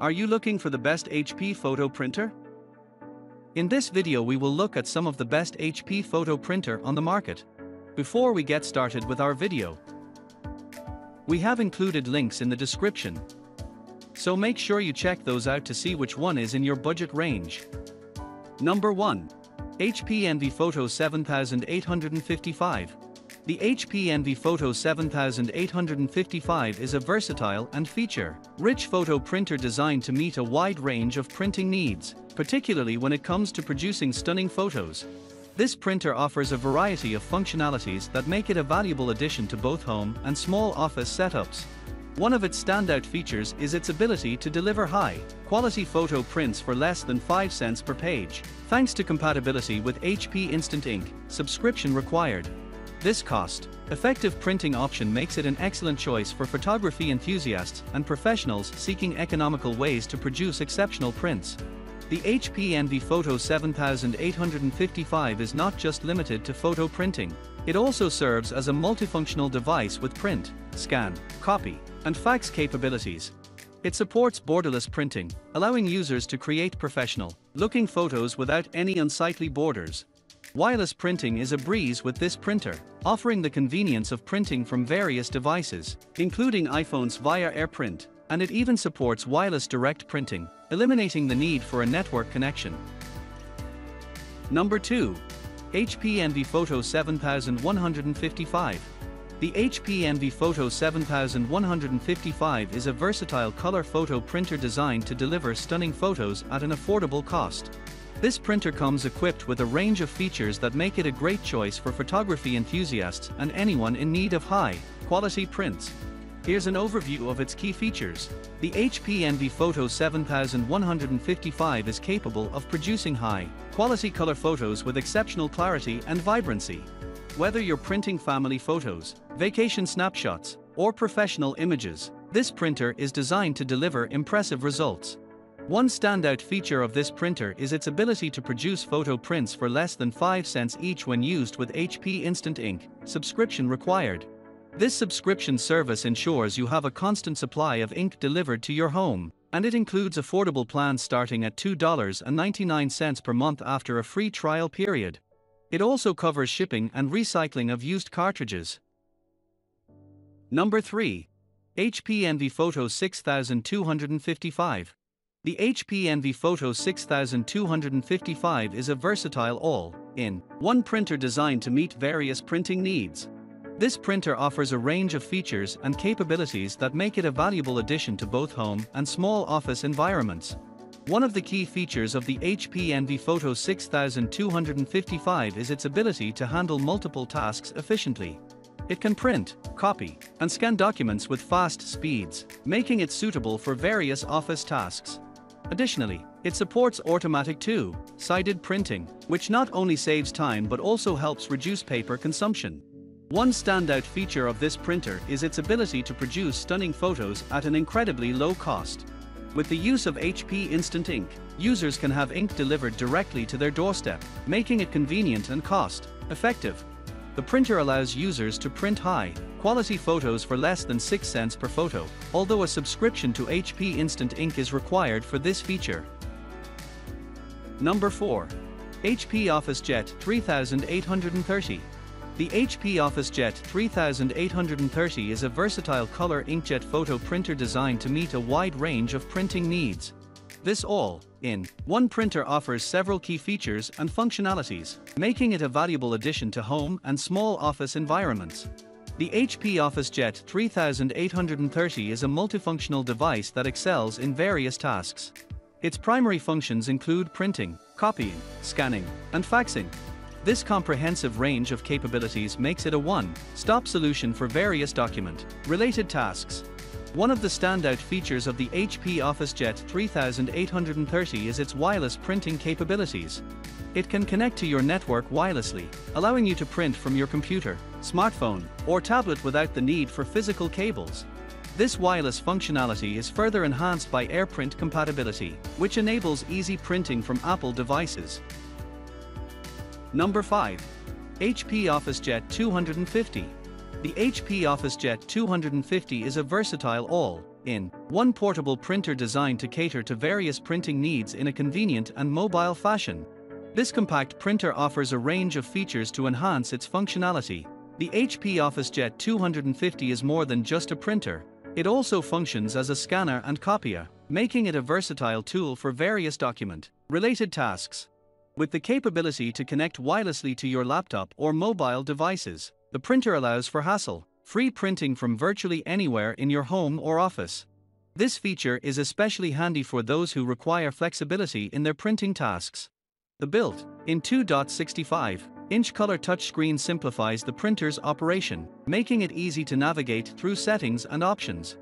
Are you looking for the best HP photo printer? In this video we will look at some of the best HP photo printer on the market. Before we get started with our video, we have included links in the description. So make sure you check those out to see which one is in your budget range. Number 1. HP Envy Photo 7855. The HP Envy Photo 7855 is a versatile and feature-rich photo printer designed to meet a wide range of printing needs, particularly when it comes to producing stunning photos. This printer offers a variety of functionalities that make it a valuable addition to both home and small office setups. One of its standout features is its ability to deliver high-quality photo prints for less than 5 cents per page, thanks to compatibility with HP Instant Ink, subscription required. This cost-effective printing option makes it an excellent choice for photography enthusiasts and professionals seeking economical ways to produce exceptional prints. The HP Envy Photo 7855 is not just limited to photo printing, it also serves as a multifunctional device with print, scan, copy, and fax capabilities. It supports borderless printing, allowing users to create professional, looking photos without any unsightly borders. Wireless printing is a breeze with this printer, offering the convenience of printing from various devices, including iPhones via AirPrint, and it even supports wireless direct printing, eliminating the need for a network connection. Number 2. HP Envy Photo 7155. The HP Envy Photo 7155 is a versatile color photo printer designed to deliver stunning photos at an affordable cost. This printer comes equipped with a range of features that make it a great choice for photography enthusiasts and anyone in need of high-quality prints. Here's an overview of its key features. The HP Envy Photo 7155 is capable of producing high-quality color photos with exceptional clarity and vibrancy. Whether you're printing family photos, vacation snapshots, or professional images, this printer is designed to deliver impressive results. One standout feature of this printer is its ability to produce photo prints for less than 5 cents each when used with HP Instant Ink, subscription required. This subscription service ensures you have a constant supply of ink delivered to your home, and it includes affordable plans starting at $2.99 per month after a free trial period. It also covers shipping and recycling of used cartridges. Number 3. HP Envy Photo 6255. The HP Envy Photo 6255 is a versatile all-in one printer designed to meet various printing needs. This printer offers a range of features and capabilities that make it a valuable addition to both home and small office environments. One of the key features of the HP Envy Photo 6255 is its ability to handle multiple tasks efficiently. It can print, copy, and scan documents with fast speeds, making it suitable for various office tasks. Additionally, it supports automatic two-sided printing, which not only saves time but also helps reduce paper consumption. One standout feature of this printer is its ability to produce stunning photos at an incredibly low cost. With the use of HP Instant Ink, users can have ink delivered directly to their doorstep, making it convenient and cost-effective. The printer allows users to print high quality photos for less than 6 cents per photo, although a subscription to HP Instant Ink is required for this feature. Number 4. HP OfficeJet 3830. The HP OfficeJet 3830 is a versatile color inkjet photo printer designed to meet a wide range of printing needs. This all, in one printer offers several key features and functionalities, making it a valuable addition to home and small office environments. The HP OfficeJet 3830 is a multifunctional device that excels in various tasks. Its primary functions include printing, copying, scanning, and faxing. This comprehensive range of capabilities makes it a one-stop solution for various document-related tasks. One of the standout features of the HP OfficeJet 3830 is its wireless printing capabilities. It can connect to your network wirelessly, allowing you to print from your computer, smartphone, or tablet without the need for physical cables. This wireless functionality is further enhanced by AirPrint compatibility, which enables easy printing from Apple devices. Number 5. HP OfficeJet 250. The HP OfficeJet 250 is a versatile all in 1 portable printer designed to cater to various printing needs in a convenient and mobile fashion. This compact printer offers a range of features to enhance its functionality. The HP OfficeJet 250 is more than just a printer, it also functions as a scanner and copier, making it a versatile tool for various document related tasks. With the capability to connect wirelessly to your laptop or mobile devices, the printer allows for hassle free printing from virtually anywhere in your home or office. This feature is especially handy for those who require flexibility in their printing tasks. The built in 2.65 inch color touchscreen simplifies the printer's operation, making it easy to navigate through settings and options.